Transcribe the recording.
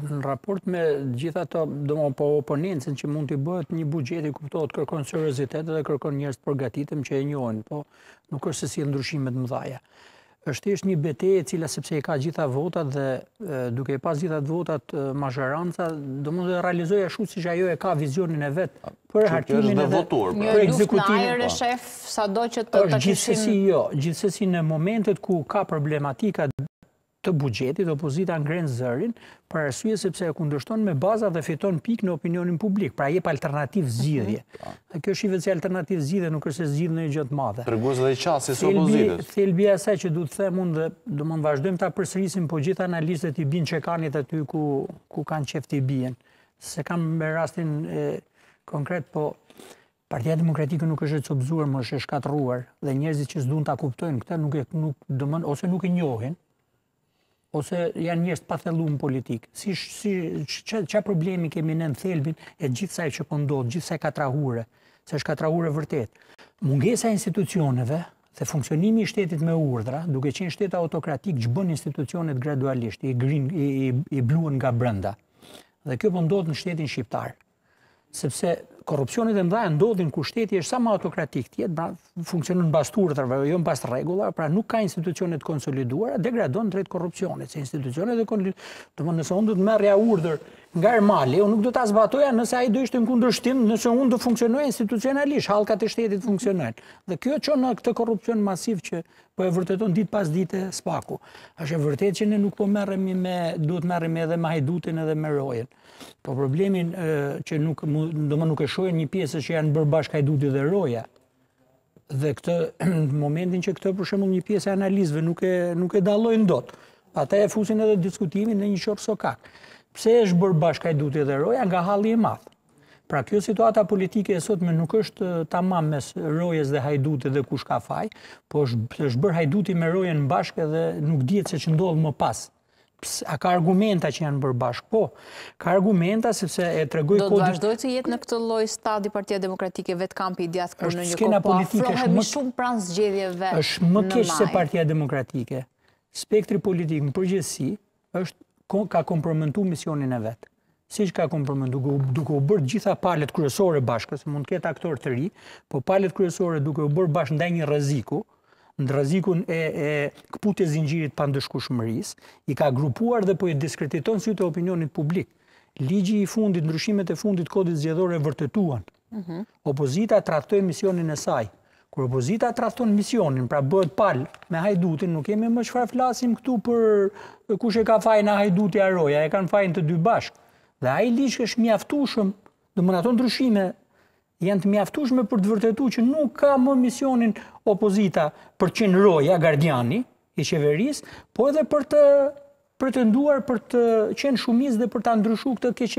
Në raport me gjithë ato, domethënë po oponencën që mund t'i bëhet një buxheti, kuptohet, kërkon seriozitet dhe kërkon njerëz të përgatitur që e njohin, po nuk është se sjell ndryshime të mëdha. është thjesht një betejë e cila sepse i ka gjitha votat dhe duke i pas gjitha votat mazhoranca, do mund ta realizojë ashtu siç ajo e ka vizionin e vet për hartimin e dhe votuar. Pra. Një luftë në ajrë e po. shef, sado që të të kishim... Gjithsesi jo, gjithsesi në momentet ku ka problematika të buxhetit, opozita ngren zërin për arsye sepse e kundërshton me baza dhe fiton pikë në opinionin publik, pra jep alternativë mhm. zgjidhje. Dhe kjo shihet si alternativë zgjidhje, nuk është se zgjidh ndonjë gjë të madhe. Tregues dhe i qasjes së opozitës. Thelbi i asaj që duhet të them unë dhe domethënë vazhdojmë ta përsërisim, po gjithë analistët i bien çekanit aty ku ku kanë qejf t'i bien. Se kam me rastin e, konkret, po Partia Demokratike nuk është e copëzuar më, është e shkatërruar dhe njerëzit që s'duan ta kuptojnë këtë nuk e nuk domethënë ose nuk e njohin ose janë njerëz pa thellim politik. Si si ç'a problemi kemi në thelbin e gjithë asaj që po ndodh, gjithë kësaj katrahure, se është katrahurë vërtet. Mungesa e institucioneve dhe funksionimi i shtetit me urdhra, duke qenë shtet autokratik, çbën institucionet gradualisht, i, grin, i, i, i bluën nga brenda. Dhe kjo po ndodh në shtetin shqiptar. Sepse korrupsionet e mëdha ndodhin kur shteti është sa më autokratik të jetë, pra funksionon në bazë të urdhrave, jo në bazë të rregullave, pra nuk ka institucione të konsoliduara, degradon drejt korrupsionit, se institucionet e konsoliduara, domethënë nëse unë do të merrja urdhër nga Ermali, unë nuk do ta zbatoja nëse ai do ishte në kundërshtim, nëse unë do funksionoja institucionalisht, hallkat e shtetit funksionojnë. Dhe kjo çon në këtë korrupsion masiv që po e vërteton ditë pas dite SPAK-u. Është e vërtetë që ne nuk po merremi me duhet merremi edhe me hajdutin edhe me rojën. Po problemin që nuk domethënë nuk e shohin një pjesë që janë bërë bashkë hajduti dhe roja. Dhe këtë momentin që këtë për shembull një pjesë e analistëve nuk e nuk e dallojnë dot. Ata e fusin edhe diskutimin në një qorrsokak. Pse është bërë bashkë hajduti dhe roja? Nga halli i madh. Pra kjo situata politike e sotme nuk është tamam mes rojes dhe hajdutit dhe kush ka faj, po është, është bërë hajduti me rojen bashkë dhe nuk dihet se ç'ndodh më pas. Pse, a ka argumenta që janë bërë bashkë? Po, ka argumenta sepse e tregoi kodi... Do të vazhdojë të jetë në këtë lloj stadi Partia Demokratike, vetë kampi i djathtë kur në një kohë po afrohemi shumë pranë zgjedhjeve në maj. është më keq se Partia Demokratike. Spektri politik në përgjithësi është ka komprometu misionin e vet. Siç ka komprometu, duke u bërë gjitha palët kryesore bashkë, se mund të ketë aktorë të rinj, po palët kryesore duke u bërë bashkë ndaj një rreziku, në rrezikun e, e këputjes së zinxhirit të pandëshkueshmërisë, i ka grupuar dhe po i diskrediton në sytë e opinionit publik. Ligji i fundit, ndryshimet e fundit të Kodit Zgjedhor e vërtetuan. Mhm. Opozita tradhtoi misionin e saj. Kur opozita tradhton misionin, pra bëhet palë me hajdutin, nuk kemi më çfarë flasim këtu për kush e ka fajin a hajduti a roja, e kanë fajin të dy bashkë. Dhe ai ligj është mjaftueshëm, domethënë ato ndryshime janë të mjaftueshme për të vërtetuar që nuk ka më misionin opozita për të qenë roja gardiani i qeverisë, por edhe për të pretenduar për të qenë shumicë dhe për ta ndryshuar këtë keq